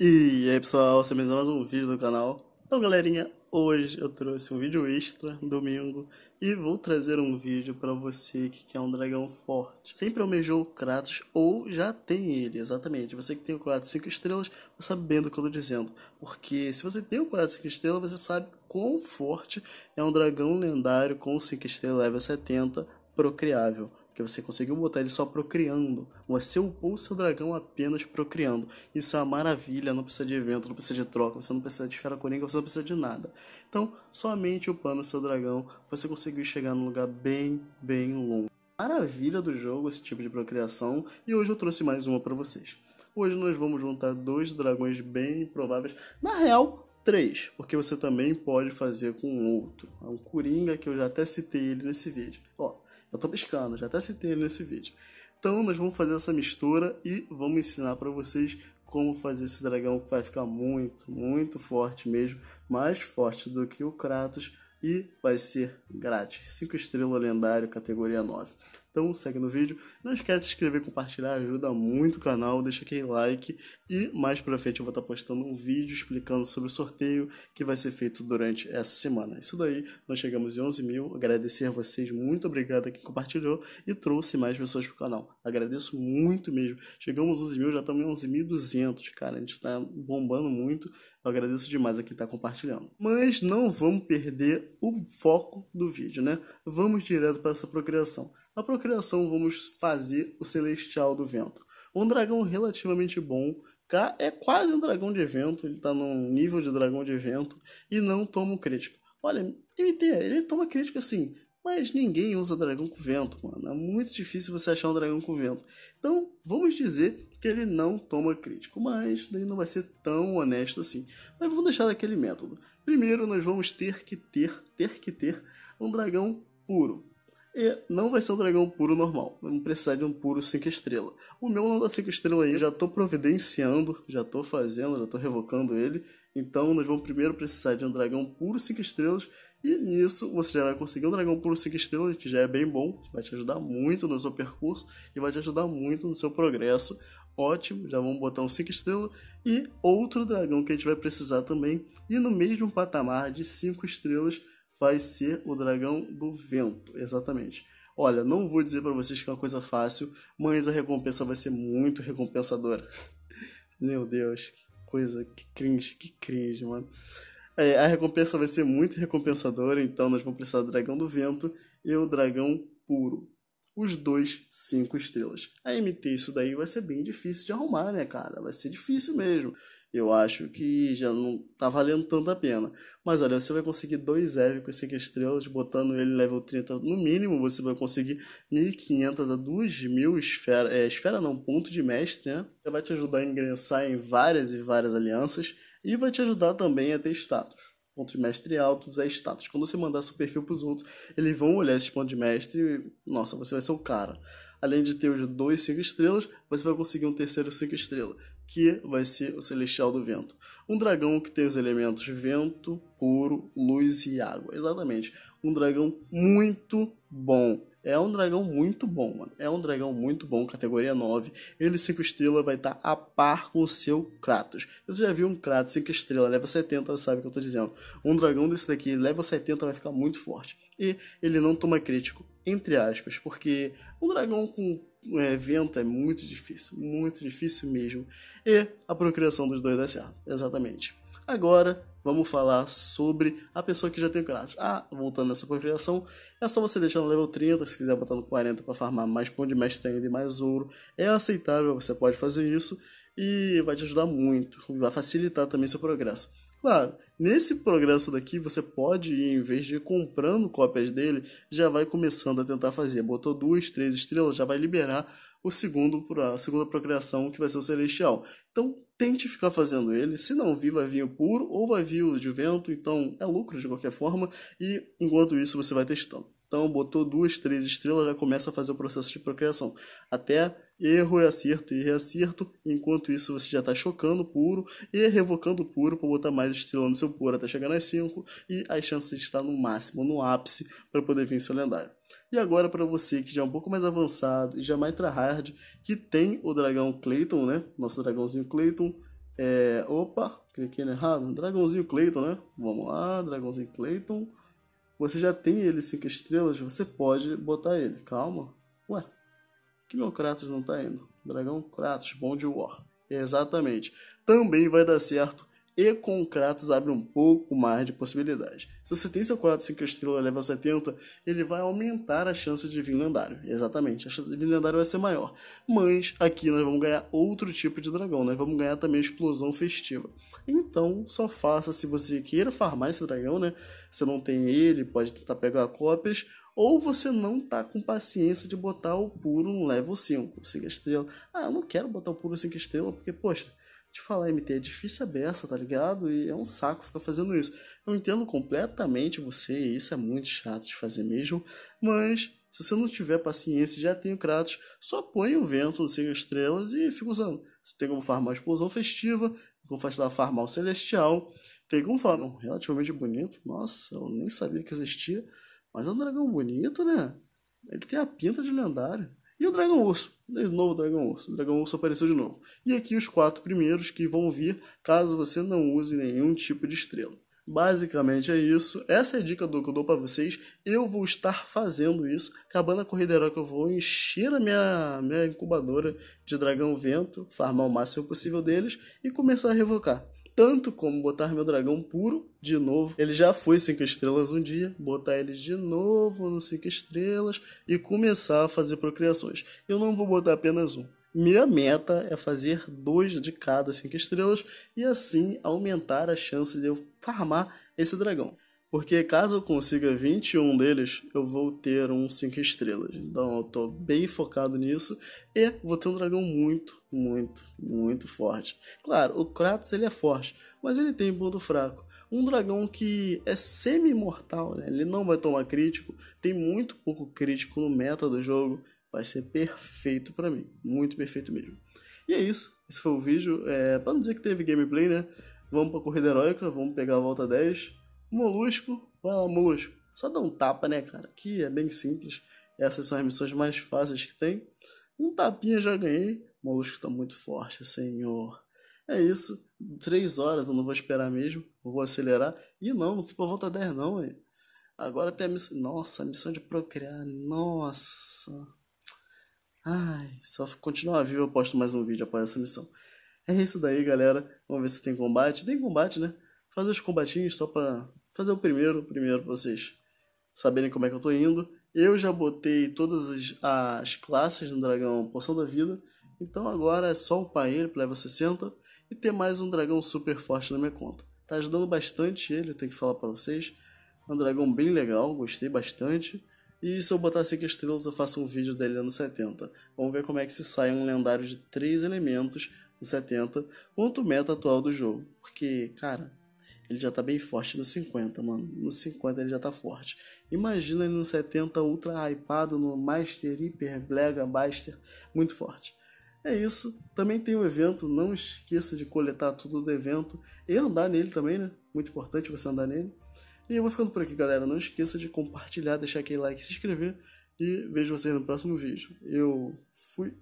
E aí pessoal, você mais um vídeo do canal. Então galerinha, hoje eu trouxe um vídeo extra, domingo, e vou trazer um vídeo para você que quer um dragão forte. Sempre almejou o Kratos ou já tem ele, exatamente. Você que tem o Kratos 5 estrelas, você sabendo o que eu tô dizendo. Porque se você tem o Kratos 5 estrelas, você sabe quão forte é um dragão lendário com 5 estrelas level 70 procriável que você conseguiu botar ele só procriando. Você upou o seu dragão apenas procriando. Isso é uma maravilha, não precisa de evento, não precisa de troca, você não precisa de esfera coringa, você não precisa de nada. Então, somente upando o seu dragão, você conseguiu chegar num lugar bem, bem longo. Maravilha do jogo esse tipo de procriação, e hoje eu trouxe mais uma para vocês. Hoje nós vamos juntar dois dragões bem prováveis. Na real, três, porque você também pode fazer com outro. É um Coringa que eu já até citei ele nesse vídeo. Ó, eu tô piscando, já até citei nesse vídeo. Então nós vamos fazer essa mistura e vamos ensinar para vocês como fazer esse dragão que vai ficar muito, muito forte mesmo, mais forte do que o Kratos e vai ser grátis. 5 estrelas lendário, categoria 9. Então segue no vídeo. Não esquece de se inscrever compartilhar, ajuda muito o canal, deixa aquele like. E mais pra frente eu vou estar postando um vídeo explicando sobre o sorteio que vai ser feito durante essa semana. Isso daí, nós chegamos em 11 mil. Agradecer a vocês, muito obrigado a quem compartilhou e trouxe mais pessoas pro canal. Agradeço muito mesmo. Chegamos aos 11 mil, já estamos em 11.200, cara. A gente está bombando muito. Eu agradeço demais a quem está compartilhando. Mas não vamos perder o foco do vídeo, né? Vamos direto para essa procriação. Na procriação, vamos fazer o Celestial do Vento. Um dragão relativamente bom, é quase um dragão de evento, ele está num nível de dragão de evento e não toma um crítico. Olha, MT, ele toma crítico assim, mas ninguém usa dragão com vento, mano. É muito difícil você achar um dragão com vento. Então, vamos dizer que ele não toma crítico, mas daí não vai ser tão honesto assim. Mas vamos deixar daquele método. Primeiro, nós vamos ter que ter, ter que ter um dragão puro. E não vai ser um dragão puro normal. Vamos precisar de um puro 5 estrelas. O meu não dá 5 estrelas aí, já estou providenciando, já estou fazendo, já estou revocando ele. Então nós vamos primeiro precisar de um dragão puro 5 estrelas. E nisso você já vai conseguir um dragão puro 5 estrelas, que já é bem bom, vai te ajudar muito no seu percurso e vai te ajudar muito no seu progresso. Ótimo, já vamos botar um 5 estrelas. E outro dragão que a gente vai precisar também. E no mesmo patamar de 5 estrelas vai ser o dragão do vento, exatamente. Olha, não vou dizer para vocês que é uma coisa fácil, mas a recompensa vai ser muito recompensadora. Meu Deus, que coisa, que cringe, que cringe, mano. É, a recompensa vai ser muito recompensadora, então nós vamos precisar do dragão do vento e o dragão puro. Os dois cinco estrelas. A MT isso daí vai ser bem difícil de arrumar, né, cara? Vai ser difícil mesmo eu acho que já não tá valendo tanto a pena. Mas olha, você vai conseguir dois EV com 5 estrelas, botando ele level 30 no mínimo, você vai conseguir 1500 a 2000 esfera, é, esfera não, ponto de mestre, né? Vai te ajudar a ingressar em várias e várias alianças e vai te ajudar também a ter status. Pontos de mestre altos é status. Quando você mandar seu perfil pros outros, eles vão olhar esses pontos de mestre e, nossa, você vai ser o cara. Além de ter os dois 5 estrelas, você vai conseguir um terceiro 5 estrelas que vai ser o Celestial do Vento. Um dragão que tem os elementos vento, puro, luz e água. Exatamente. Um dragão muito bom. É um dragão muito bom, mano. É um dragão muito bom, categoria 9. Ele 5 estrelas vai estar tá a par com o seu Kratos. Você já viu um Kratos 5 estrelas, level 70, sabe o que eu tô dizendo. Um dragão desse daqui, level 70, vai ficar muito forte. E ele não toma crítico, entre aspas, porque um dragão com um evento é muito difícil, muito difícil mesmo. E a procriação dos dois dá certo, exatamente. Agora, vamos falar sobre a pessoa que já tem Kratos. Ah, voltando nessa procriação, é só você deixar no level 30, se quiser botar no 40 para farmar mais pão de mestre ainda e mais ouro. É aceitável, você pode fazer isso e vai te ajudar muito, vai facilitar também seu progresso. Claro, nesse progresso daqui você pode ir, em vez de ir comprando cópias dele, já vai começando a tentar fazer. Botou duas, três estrelas, já vai liberar o segundo a segunda procriação que vai ser o celestial. Então tente ficar fazendo ele. Se não vir, vai vir o puro ou vai vir o de vento. Então é lucro de qualquer forma. E enquanto isso você vai testando. Então, botou duas, três estrelas, já começa a fazer o processo de procriação. Até erro e acerto e reacerto. Enquanto isso, você já está chocando puro e revocando puro para botar mais estrela no seu puro até chegar nas 5. E as chances de estar no máximo, no ápice, para poder vencer o lendário. E agora, para você que já é um pouco mais avançado e já é mais tryhard, que tem o dragão Clayton, né? Nosso dragãozinho Clayton É, opa, cliquei no errado. Dragãozinho Clayton, né? Vamos lá, Dragãozinho Clayton. Você já tem ele 5 estrelas, você pode botar ele. Calma. Ué, que meu Kratos não tá indo? Dragão Kratos, bom de War. Exatamente. Também vai dar certo e com Kratos abre um pouco mais de possibilidade. Se você tem seu Kratos 5 estrelas level 70, ele vai aumentar a chance de vir lendário. Exatamente, a chance de vir lendário vai ser maior. Mas aqui nós vamos ganhar outro tipo de dragão, nós vamos ganhar também explosão festiva. Então, só faça se você queira farmar esse dragão, né? Se não tem ele, pode tentar pegar cópias, ou você não tá com paciência de botar o puro no level 5, 5 estrelas. Ah, eu não quero botar o puro 5 estrelas, porque, poxa, te falar, MT, é difícil a beça, tá ligado? E é um saco ficar fazendo isso. Eu entendo completamente você, isso é muito chato de fazer mesmo, mas se você não tiver paciência já tem o Kratos, só põe o vento no 5 estrelas e fica usando. Você tem como farmar a explosão festiva, como farmar o celestial, tem como farmar um relativamente bonito. Nossa, eu nem sabia que existia, mas é um dragão bonito, né? Ele tem a pinta de lendário. E o Dragão Urso, de novo Dragão Urso, o Dragão Urso apareceu de novo. E aqui os quatro primeiros que vão vir caso você não use nenhum tipo de estrela. Basicamente é isso. Essa é a dica do que eu dou para vocês. Eu vou estar fazendo isso. Acabando a corrida heróica, eu vou encher a minha, minha incubadora de dragão vento, farmar o máximo possível deles e começar a revocar tanto como botar meu dragão puro de novo. Ele já foi 5 estrelas um dia, botar ele de novo no 5 estrelas e começar a fazer procriações. Eu não vou botar apenas um. Minha meta é fazer dois de cada 5 estrelas e assim aumentar a chance de eu farmar esse dragão. Porque caso eu consiga 21 deles, eu vou ter um 5 estrelas. Então eu tô bem focado nisso e vou ter um dragão muito, muito, muito forte. Claro, o Kratos ele é forte, mas ele tem ponto fraco. Um dragão que é semi-mortal, né? ele não vai tomar crítico, tem muito pouco crítico no meta do jogo, vai ser perfeito para mim, muito perfeito mesmo. E é isso, esse foi o vídeo. É, para não dizer que teve gameplay, né? Vamos pra corrida heróica, vamos pegar a volta 10 Molusco, vai lá, Molusco. Só dá um tapa, né, cara? Aqui é bem simples. Essas são as missões mais fáceis que tem. Um tapinha já ganhei. O Molusco tá muito forte, senhor. É isso. Três horas eu não vou esperar mesmo. vou acelerar. E não, não fui pra volta 10 não, hein. Agora tem a missão. Nossa, a missão de procriar. Nossa. Ai, só continuar vivo eu posto mais um vídeo após essa missão. É isso daí, galera. Vamos ver se tem combate. Tem combate, né? Fazer os combatinhos só pra fazer o primeiro, primeiro pra vocês saberem como é que eu tô indo. Eu já botei todas as, as classes no dragão Poção da Vida, então agora é só upar ele para level 60 e ter mais um dragão super forte na minha conta. Tá ajudando bastante ele, eu tenho que falar para vocês. É um dragão bem legal, gostei bastante. E se eu botar 5 estrelas, eu faço um vídeo dele no 70. Vamos ver como é que se sai um lendário de 3 elementos no 70, quanto o meta atual do jogo. Porque, cara, ele já tá bem forte no 50, mano. No 50 ele já tá forte. Imagina ele no 70 ultra hypado no Master, Hyper, Blega, Baster, muito forte. É isso. Também tem o evento, não esqueça de coletar tudo do evento e andar nele também, né? Muito importante você andar nele. E eu vou ficando por aqui, galera. Não esqueça de compartilhar, deixar aquele like, se inscrever e vejo vocês no próximo vídeo. Eu fui.